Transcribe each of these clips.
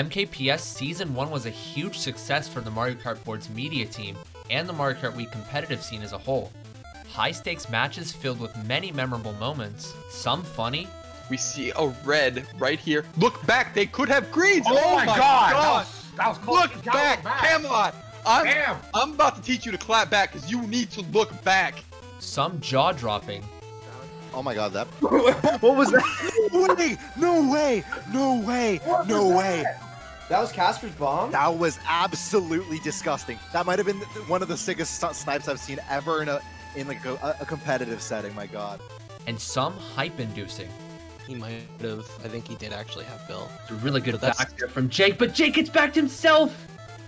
MKPS Season 1 was a huge success for the Mario Kart Board's media team and the Mario Kart Wii competitive scene as a whole. High stakes matches filled with many memorable moments, some funny. We see a red right here. Look back, they could have greens. Oh, oh my god! That was, that was close. Look back, Camelot. I'm, Damn. I'm about to teach you to clap back because you need to look back. some jaw dropping, Oh my god, that. what was that? No way! No way! No way! No way! That was Casper's bomb? That was absolutely disgusting. That might have been one of the sickest snipes I've seen ever in a in like a, a competitive setting. My god. and some hype inducing. He might have. I think he did actually have Bill. It's a really good But that's- back there from Jake, but Jake gets backed himself!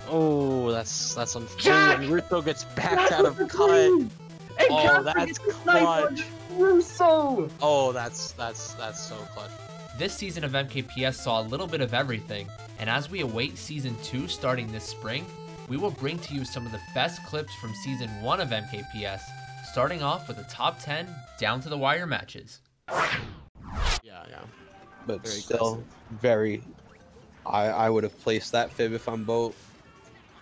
Oh, that's that's unfair. Jack! Oh, and Russo gets backed out of cut. Oh, that's clutch. Russo! Oh, that's that's that's so clutch. This season of MKPS saw a little bit of everything, and as we await season 2 starting this spring, we will bring to you some of the best clips from season 1 of MKPS, starting off with the top 10 down to the wire matches. Yeah, yeah. but Very still very. I I would have placed that fib if I'm boat.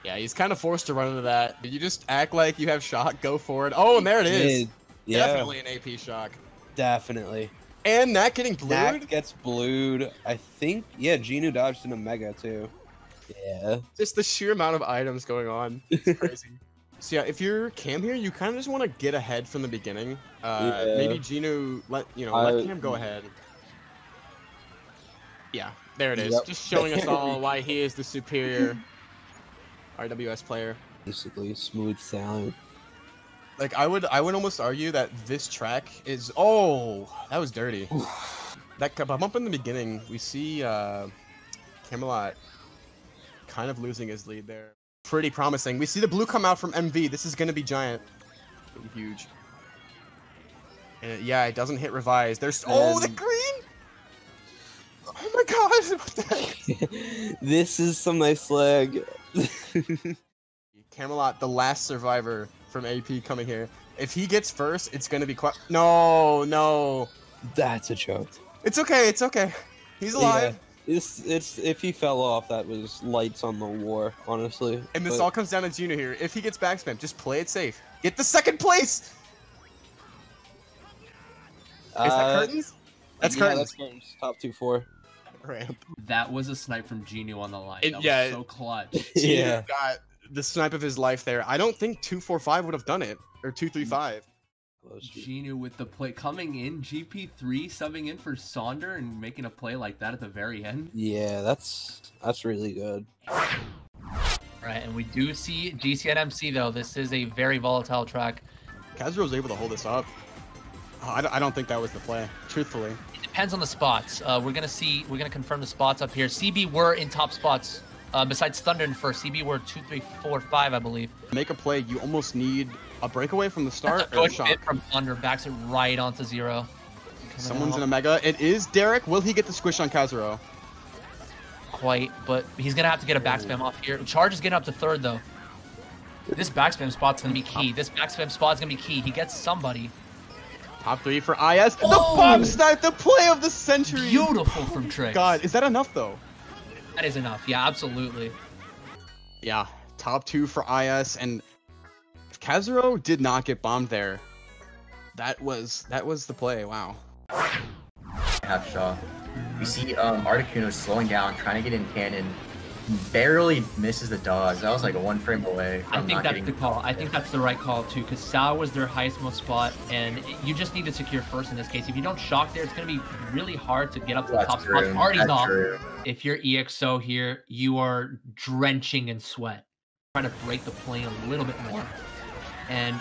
Yeah, he's kind of forced to run into that. You just act like you have shock, go for it. Oh, and there it is. Yeah, Definitely an AP shock. definitely. And that getting blued. Knack gets blued. I think yeah, Genu dodged an Omega too. Yeah. Just the sheer amount of items going on. It's crazy. so yeah, if you're Cam here, you kind of just want to get ahead from the beginning. Uh, Yeah. Maybe Genu let you know let Cam go ahead. Yeah, there it is. Yep. Just showing us all why he is the superior RWS player. Basically, smooth sailing. Like I would, I would almost argue that this track is. Oh, that was dirty. that bump in the beginning, we see uh, Camelot kind of losing his lead there. Pretty promising. We see the blue come out from MV. This is gonna be giant, huge. And yeah, it doesn't hit revise. There's oh the green. Oh my god! What the heck? this is some nice lag. Camelot, the last survivor from AP coming here. If he gets first, it's gonna be quite. No, no. That's a joke. It's okay. It's okay. He's alive. Yeah. It's it's if he fell off, that was lights on the war, honestly. And this But all comes down to Juno here. If he gets backspam, just play it safe. Get the second place. Is that uh, curtains? That's yeah, curtains. That's curtains. Top two four. Ramp. That was a snipe from Genu on the line. It- that yeah. was so clutch. yeah. Got the snipe of his life there. I don't think two four five would have done it or two three five. Close to- Genu with the play coming in, GP3 subbing in for Sonder and making a play like that at the very end. Yeah, that's that's really good. Right, and we do see GC and MC though. This is a very volatile track. Kazuro was able to hold this up. I, don't, I don't think that was the play. Truthfully, It depends on the spots. Uh, we're gonna see. We're gonna confirm the spots up here. CB were in top spots. Uh, besides Thunder and first, CB were two, three, four, five, I believe. make a play. You almost need a breakaway from the That's start a or a shot. hit from Thunder. Backs it right onto zero. Coming Someone's out. in a mega. It is Derek. Will he get the squish on Kazuro? quite, but he's gonna have to get a backspam off here. Charge is getting up to third though. This backspam spot's gonna be key. This backspam spot's gonna be key. He gets somebody. Top three for IS. The Oh! bomb snipe, the play of the century. Beautiful from Trix. God, is that enough though? That is enough. Yeah, absolutely. Yeah, top two for IS, and Kazuro did not get bombed there. That was that was the play. Wow. half shot. We see um, Articuno slowing down, trying to get in cannon, barely misses the dodge. That was like a one frame away I think that's the call. I think that's the right call too, because Sal was their highest most spot, and you just need to secure first in this case. If you don't shock there, it's gonna be really hard to get up to the top true. spot. Already off. true. If you're EXO here, you are drenching in sweat, trying to break the plane a little bit more. And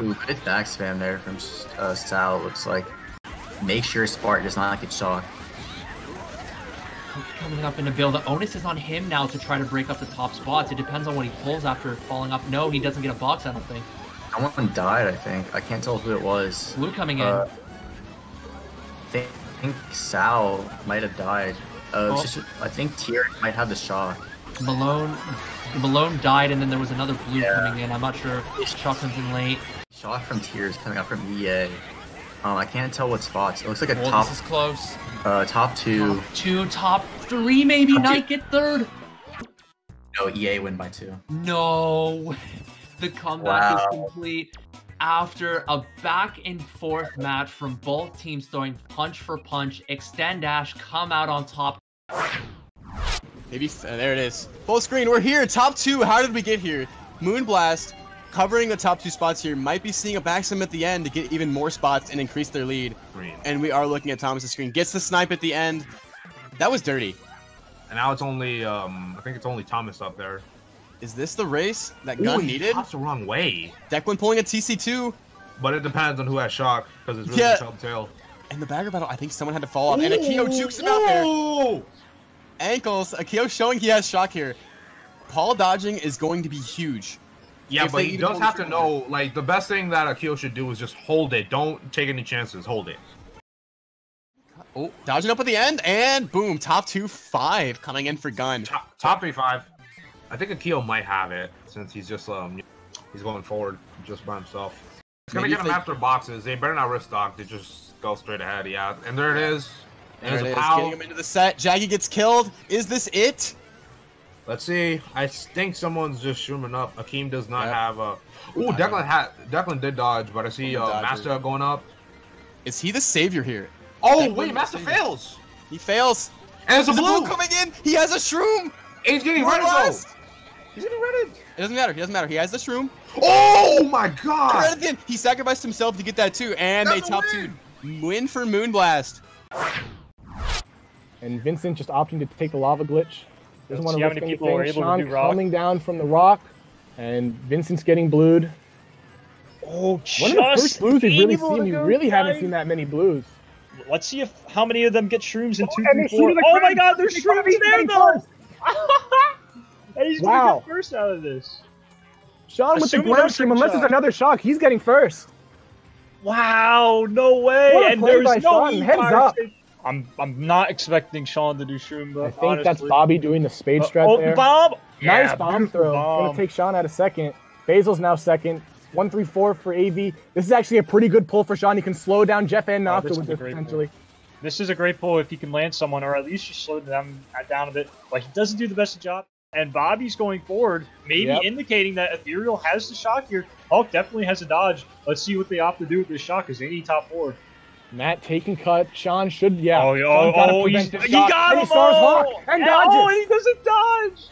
Ooh, good back spam there from uh, Sal. it Looks like. Make sure Spark does not get shocked. Coming up in the build, the onus is on him now to try to break up the top spots. It depends on what he pulls after falling up. No, he doesn't get a box. I don't think. Someone died, I think. I can't tell who it was. Blue coming in. Uh, I think, I think Sal might have died. Uh, Oh. just, I think Tier might have the shot. Malone, Malone died, and then there was another blue Yeah. coming in. I'm not sure. Shaw comes in late. Shot from Tears coming up from EA. Um, I can't tell what spots. It looks like a Well, top this is close. uh top two. Top two, top three, maybe. Top two. Knight get third. No, EA win by two. No. The comeback Wow. is complete after a back and forth match from both teams throwing punch for punch. Extend Ash come out on top. Maybe uh, there it is. Full screen. We're here. Top two. How did we get here? Moonblast covering the top two spots here. Might be seeing a backslam at the end to get even more spots and increase their lead. Green. And we are looking at Thomas's screen. Gets the snipe at the end. That was dirty. And now it's only, um, I think it's only Thomas up there. Is this the race that Gun Ooh, he needed? pops the wrong way. Declan pulling a TC2. But it depends on who has shock, because it's really Yeah. tail. And the bagger battle, I think someone had to fall off. And Akio jukes him out there. Ooh! Ankles. Akio showing he has shock here. Paul dodging is going to be huge. Yeah, If but he does have to know, like, the best thing that Akio should do is just hold it. Don't take any chances. Hold it. Oh, dodging up at the end, and boom, top two five coming in for Gun. Top, top three five. I think Akio might have it since he's just um he's going forward just by himself. It's gonna Maybe get him they- after boxes. They better not risk stock. They just go straight ahead. Yeah, and there it is. There There's it a is, pow. getting him into the set. Jaggy gets killed. Is this it? Let's see. I think someone's just zooming up. Akeem does not Yep. have a. Ooh, Declan had Declan did dodge, but I see uh, Master going up. Is he the savior here? Oh Declan wait, Master the- fails. He fails. And it's a There's a blue. blue coming in. He has a shroom. And he's getting One ready though. last. He's getting ready. It doesn't matter. He doesn't matter. He has the shroom. Oh my god! at the he sacrificed himself to get that too, and That's they top win. two win for Moonblast. and Vincent just opting to take the lava glitch. Doesn't Let's want see to how risk anything. are able to Sean do rock. coming down from the rock, and Vincent's getting blued. Oh, One of the first blues we've really seen. We really haven't seen that many blues. Let's see if how many of them get shrooms in two and they four. Oh my god, there's They shrooms there though! and he's Wow. gonna get first out of this. Sean with the Assuming ground stream, some unless there's another shock, he's getting first. Wow, no way! What a and play there's by no Sean. Heads up. save. I'm I'm not expecting Sean to do shroom, but I think that's. Bobby doing the spade Uh, strat oh, there. bomb! Nice Yeah, bomb throw. bomb. Gonna take Sean out of second. Basil's now second. One three four for AV. This is actually a pretty good pull for Sean. He can slow down Jeff and Oh, Nocta this with this great pull. potentially. This is a great pull if he can land someone, or at least just slow them down a bit. But he doesn't do the best job. And Bobby's going forward, maybe Yep. indicating that Ethereal has the shock here. Hulk definitely has a dodge. Let's see what they opt to do with this shock, because they need top four. Matt taking cut. Sean should yeah. Oh, oh, oh, he's, he got and him! he stars oh! Hawk and dodges. Oh, and he doesn't dodge!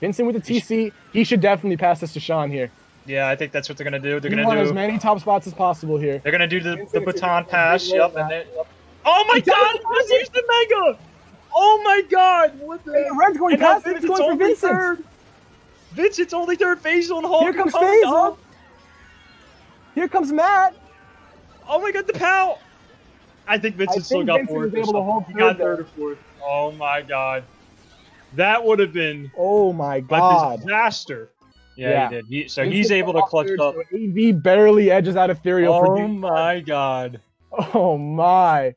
Vincent with the TC. He should definitely pass this to Sean here. Yeah, I think that's what they're gonna do. They're gonna do. as many top spots as possible here. They're gonna do the, the Vincent, baton pass. Yep. And then, oh my He God! He just used the mega. Oh my God! What the? Hey, Red's going And past. It's going for only Vincent. third. Vincent's only third. Basil and Hulk. Here comes Faisal. Here comes Matt. Oh my God! The pow. I think Vincent I still think got Vincent fourth. was able to hold he got third or fourth. Oh my God! That would have been Oh my a god. disaster. Yeah, Yeah. he did. He, so Vincent he's able to clutch third, up. so AV barely edges out Ethereal for Oh my God! Oh my.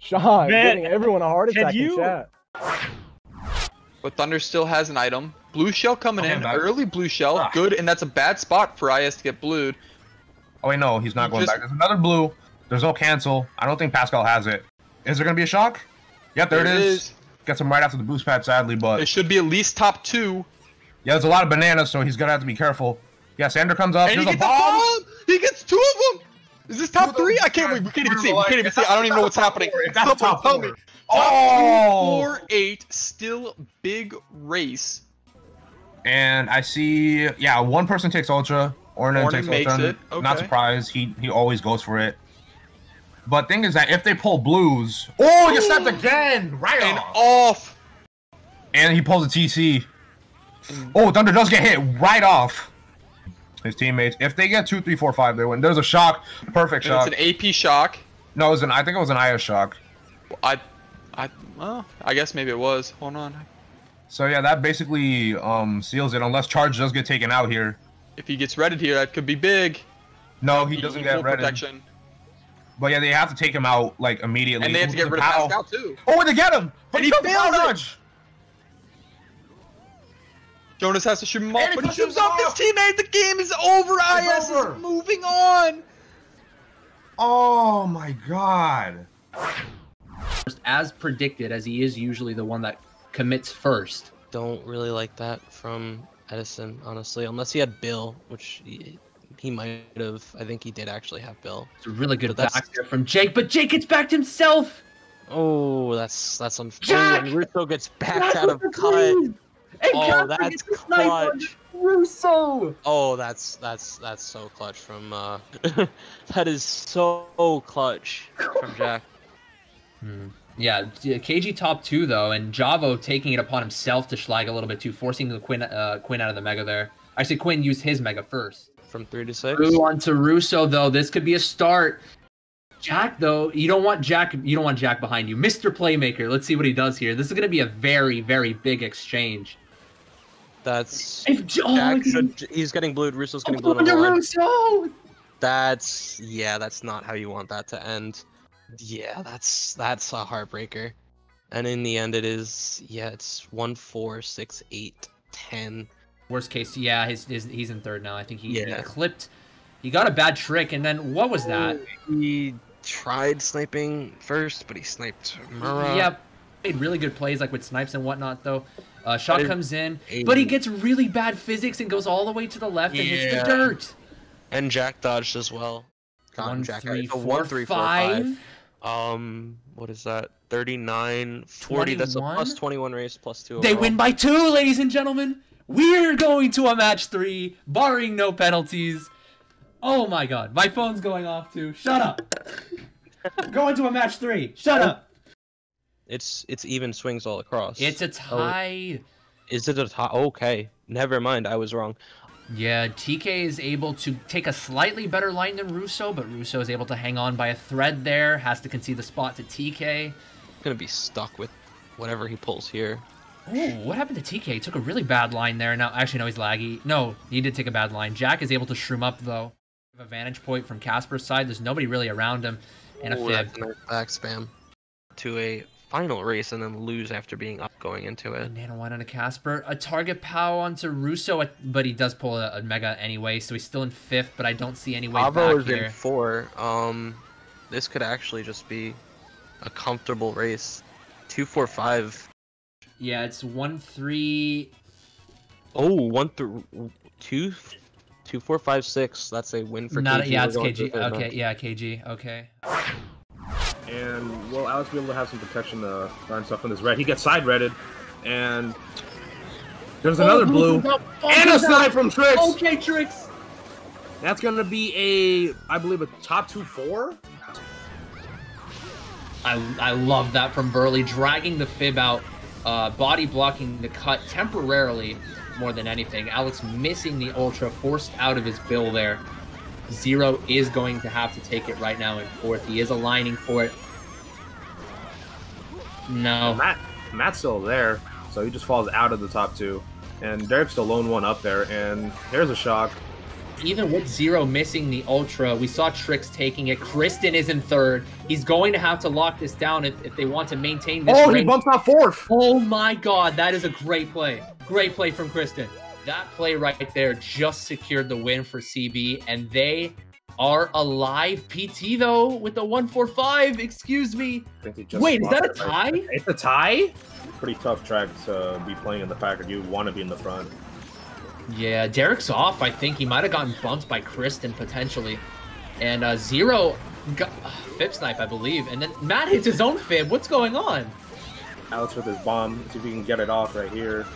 Sean, Man, giving everyone a heart can attack in chat. But Thunder still has an item. Blue shell coming Okay, in. back. Early blue shell. Ah. Good, and that's a bad spot for IS to get blued. Oh wait, no, he's not He going just- back. There's another blue. There's no cancel. I don't think Pascal has it. Is there gonna be a shock? Yep, there, There it is. is. Gets him right after the boost pad, sadly, but It should be at least top two. yeah, there's a lot of bananas, so he's gonna have to be careful. Yeah, Sander comes up. And he There's a gets a bomb. bomb! He gets two of them! Is this top three? I can't wait. We can't even see. it. We can't even see. it. I don't even know what's happening. That's top four. me. Oh! Four eight, still big race. And I see, yeah, one person takes Ultra. Ornan, Ornan takes makes Ultra. it, Not surprised. He he always goes for it. But thing is that if they pull blues, oh, you snapped again, right And off. off. And he pulls a TC. Oh, Thunder does get hit right off. His teammates. If they get two, three, four, five, they win. There's a shock. Perfect And shock. it's an AP shock. No, it was an. I think it was an IS shock. I, I, well, I guess maybe it was. Hold on. So yeah, that basically um seals it. Unless charge does get taken out here. If he gets redded here, that could be big. No, he doesn't get Full ready. protection. But yeah, they have to take him out like immediately. And they have to get the rid of pow. Pascal too. Oh, and they get him! But And he he failed the power failed it! dodge! Jonas has to shoot him off, And but he shoots him off his teammate. The game is over. IS over. is moving on. Oh my god. As predicted, as he is usually the one that commits first. Don't really like that from Edison, honestly, unless he had Bill, which he, he might have. I think he did actually have Bill. It's a really good But that's- back there from Jake, but Jake gets backed himself. Oh, that's that's unfair. Jack! And Russo gets backed Jack out of cut. freeze! And Oh, Casper that's gets the snipe on clutch. Russo. Oh, that's that's that's so clutch from. uh That is so clutch from Jack. Hmm. Yeah, KG top two though, and Javo taking it upon himself to schlag a little bit too, forcing the Quinn uh, Quinn out of the mega there. Actually, Quinn used his mega first. From three to six. Through onto Russo though. This could be a start. Jack though, you don't want Jack. You don't want Jack behind you, Mr. Playmaker. Let's see what he does here. This is gonna be a very, very big exchange. That's If oh, Jack should, he's getting blued. Russo's getting blued on the line. Russo. That's yeah, that's not how you want that to end. Yeah, that's that's a heartbreaker. And in the end, it is yeah, it's one four six eight ten. Worst case, yeah, his, his he's in third now. I think he, he clipped. He got a bad trick, and then what was that? He tried sniping first, but he sniped Mura. Yep. Made really good plays like with snipes and whatnot though. Uh, shot comes in, but he gets really bad physics and goes all the way to the left and hits the dirt. And Jack dodged as well. One, Jack three, four, one, three, four, five. five. Um, what is that? 39, 40. That's a 21? plus 21 race, plus two. They overall. win by two, ladies and gentlemen. We're going to a match three, barring no penalties. Oh my god, my phone's going off too. Shut up. going to a match three. Shut up. It's it's even swings all across. It's a Oh, tie. is it a tie? Okay, never mind. I was wrong. Yeah, TK is able to take a slightly better line than Russo, but Russo is able to hang on by a thread there. Has to concede the spot to TK. Gonna be stuck with whatever he pulls here. Ooh, what happened to TK? He took a really bad line there. Now, actually, no, he's laggy. No, he did take a bad line. Jack is able to shroom up, though. A vantage point from Casper's side. There's nobody really around him. And a Ooh, fib. nice back spam to a final race and then lose after being up going into it. Nano one on a Casper. A target pow onto Russo, but he does pull a, a mega anyway, so he's still in fifth, but I don't see any way Bravo back is here. in four. Um, this could actually just be a comfortable race. Two, four, five. Yeah, it's 1 3. Oh, one through two, two, four, five, six. That's a win for Not, KG. yeah, it's KG. Okay, yeah, KG. Okay. And will Alex be able to have some protection to find stuff in this red? He gets side redded, and there's another blue and a snipe from Trix. Okay, Trix. That's gonna be a, I believe, a top two four. I, I love that from Burley, dragging the fib out, uh, body blocking the cut temporarily more than anything. Alex missing the ultra, forced out of his bill there. Zero is going to have to take it right now in fourth. He is aligning for it. No. Matt, Matt's still there, so he just falls out of the top two, and Derek's the lone one up there. And there's a shock. Even with Zero missing the Ultra, we saw Trix taking it. Kristen is in third. He's going to have to lock this down if, if they want to maintain this. Oh, he bumps out fourth. Oh my god, that is a great play. Great play from Kristen. That play right there just secured the win for CB, and they are alive. PT though with the 145. Excuse me. I think he just Wait, is that a tie? right. It's a tie. Pretty tough track to be playing in the Packard. You want to be in the front. Yeah, Derek's off. I think he might have gotten bumped by Kristen potentially. And uh, Zero got uh, fib snipe, I believe. And then Matt hits his own fib. What's going on? Alex with his bomb. See if he can get it off right here.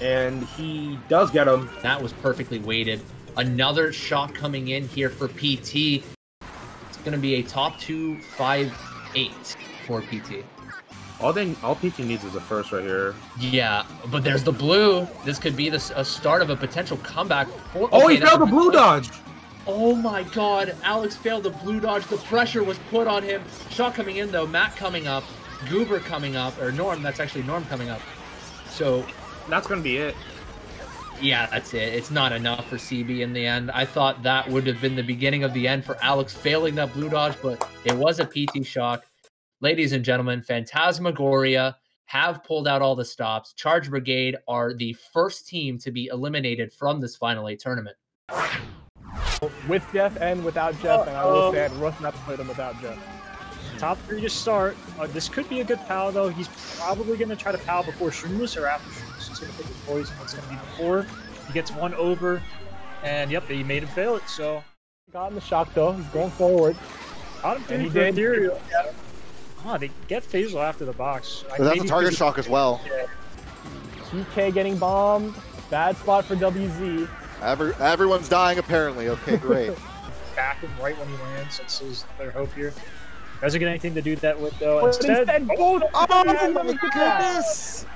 And he does get him. That was perfectly weighted. Another shot coming in here for PT. It's going to be a top two, five, eight for PT. All they, all PT needs is a first right here. Yeah, but there's the blue. This could be the a start of a potential comeback. For, Oh, he okay, that's failed the blue dodge. Oh my god, Alex failed the blue dodge. The pressure was put on him. Shot coming in though, Matt coming up, Goober coming up, or Norm, that's actually Norm coming up. So, That's gonna be it. yeah, that's it. It's not enough for CB in the end. I thought that would have been the beginning of the end for Alex failing that blue dodge, but it was a PT shock. Ladies and gentlemen, Phantasmagoria have pulled out all the stops. Charged Brigade are the first team to be eliminated from this Final Eight tournament. with Jeff and without Jeff, and I will say I'd rough not to play them without Jeff. Top three to start. Uh, this could be a good pal though. He's probably going to try to pal before Shroomus or after Shroomus. He's going to pick his poison. It's going to be before. He gets one over, and yep, he made him fail it. So Got in the shock though. He's going forward. got him And he did. Ethereal. Oh, they get Phasal after the box. I- But that's a target because- shock as well. Yeah. TK getting bombed. Bad spot for WZ. Every, everyone's dying apparently. Okay, great. back him right when he lands. That's his their hope here. Doesn't get anything to do that with though. But Instead, instead, oh! both oh Yeah, my look goodness!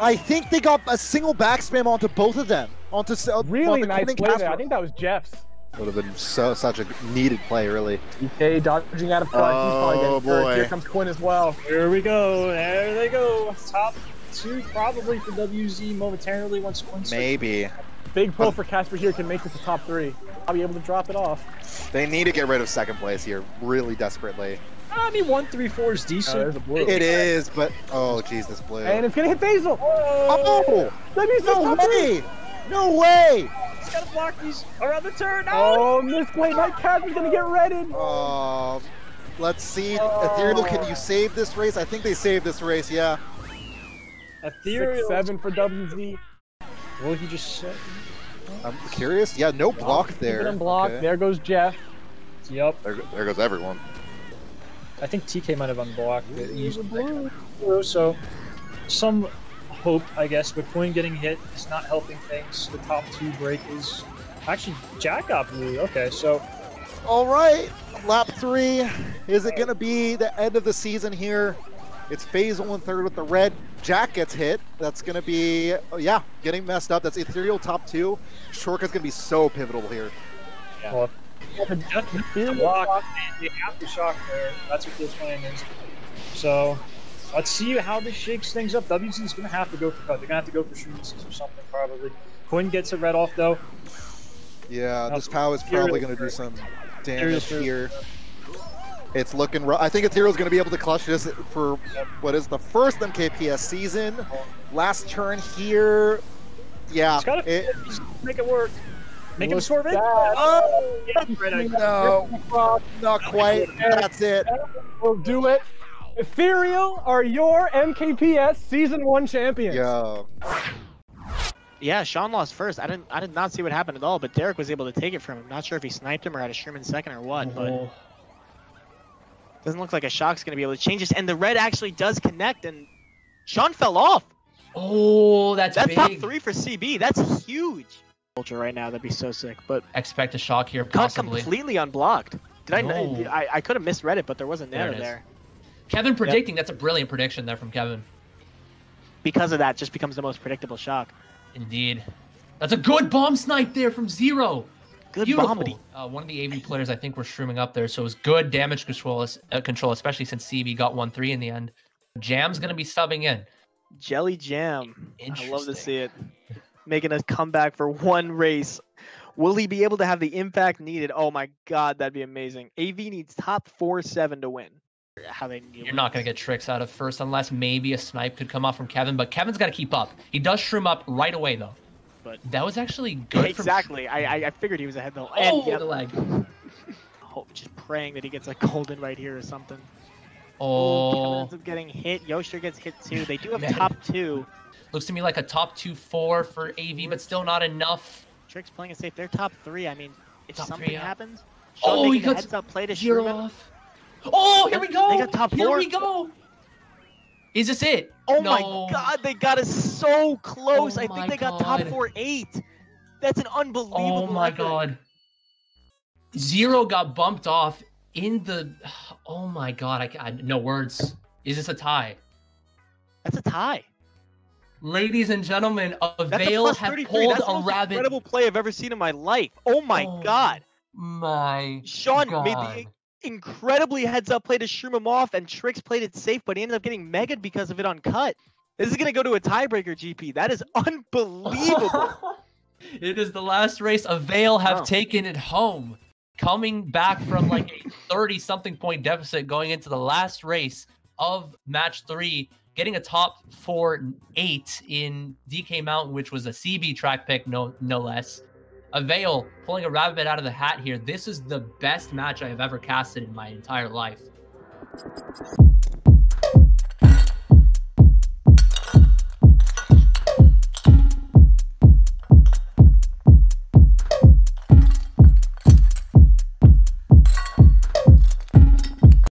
I think they got a single back spam onto both of them. Onto s- uh, Really onto nice Quinn play there. I think that was Jeff's. Would have been so such a needed play, really. TK dodging out of front. Oh, getting hurt. boy. Here comes Quinn as well. here we go. There they go. Top two probably for WZ momentarily once Quinn. Maybe Big pull for Casper here can make this a top three. I'll be able to drop it off. they need to get rid of second place here, really desperately. I mean, one three four is Oh, decent. there's blue. It is, but oh, Jesus, this blue. And it's gonna hit Basil. oh, WZ's no top three. way! No way! He's gotta block these around the turn. No! Oh, misplay. Night Casper's gonna get redded. Um, let's see. Ethereal, can you save this race? I think they saved this race. Yeah. Ethereal. Six seven for WZ. Will he just set? I'm curious. Yeah, no block there. Keeping him blocked. Okay. There goes Jeff. Yep. There, there goes everyone. I think TK might have unblocked it. using that kind of So some hope, I guess, but Quinn getting hit is not helping things. The top two break is actually Jack up. blue. Okay, so All right, lap three. Is it going to be the end of the season here? It's Phasal in third with the red. Jack gets hit. That's going to be, oh, yeah, getting messed up. That's Ethereal top two. Shortcut's going to be so pivotal here. well, just the block and the aftershock there. That's what this plan is. So let's see how this shakes things up. WZ is gonna have to go for cut. They're gonna have to go for shooting or something probably. Quinn gets a red off though. Yeah, Now, this POW is probably going to do some damage here. It's looking rough. I think Ethereal's going to be able to clutch this for what is the first MKPS season. Last turn here. Yeah. He's gotta it- make it work. Make him Look swerve in. Oh, yeah, no, not quite. That's it. We'll do it. Ethereal are your MKPS Season 1 champions. Yeah. Yeah, Sean lost first. I didn't I did not see what happened at all, but Derek was able to take it from him. Not sure if he sniped him or had a Sherman second or what, but Oh. doesn't look like a shock's gonna be able to change this. And the red actually does connect and Sean fell off. Oh, that's, That's big. top three for CB. That's huge. Ultra right now, that'd be so sick. But Expect a shock here, possibly. completely unblocked. Did I, No. I? I could have misread it, but there wasn't There there there. Kevin predicting. That's a brilliant prediction there from Kevin. Because of that, just becomes the most predictable shock. Indeed. That's a good bomb snipe there from Zero. Good Beautiful. bombity. Uh, one of the AV players I think were streaming up there, so it was good damage control, uh, control especially since CB got 1-3 in the end. Jam's going to be subbing in. Jelly Jam. I love to see it. Making a comeback for one race. Will he be able to have the impact needed? Oh my god, that'd be amazing. AV needs top four seven to win. How they You're not going to get Trix out of first unless maybe a snipe could come off from Kevin, but Kevin's got to keep up. He does shroom up right away, though. But that was actually good. exactly. I, I I figured he was ahead though. Oh, and, yep. the leg. Hope- oh, just praying that he gets a golden right here or something. oh Kevin Oh, ends up getting hit. Yoster gets hit too. They do have top two. Looks to me like a top two four for AV, but still not enough. Trix playing it safe. They're top three. I mean, if Top something three, yeah. happens, Oh, he got heads up play to Zero Sherman. off. Oh, here we go. They got top Here four. we go. Is this it? Oh No. my god, they got us so close. Oh I think they got top four eight. That's an unbelievable Oh my record. god. Zero got bumped off in the. Oh my god. I, I no words. Is this a tie? That's a tie. Ladies and gentlemen, a That's Avail have pulled That's a most rabbit. incredible play I've ever seen in my life. Oh my Oh god. My Sean god. made the incredibly heads up play to shroom him off, and Trix played it safe, but he ended up getting megged because of it on cut. This is gonna go to a tiebreaker, GP. That is unbelievable. it is the last race. Avail have Wow. taken it home, coming back from like a 30 something point deficit going into the last race of match three, getting a top four eight in DK Mountain, which was a CB track pick, no no less. Avail pulling a rabbit out of the hat here. This is the best match I have ever casted in my entire life.